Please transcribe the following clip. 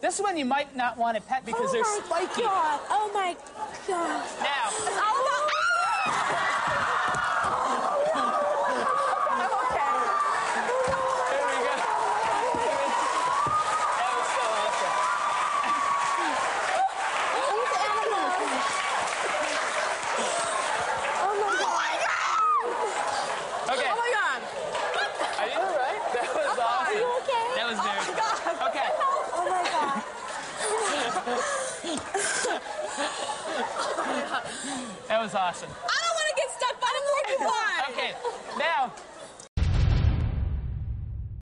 This one you might not want to pet because oh they're spiky. Oh my. God. Oh my God. Now, oh I'm That was awesome.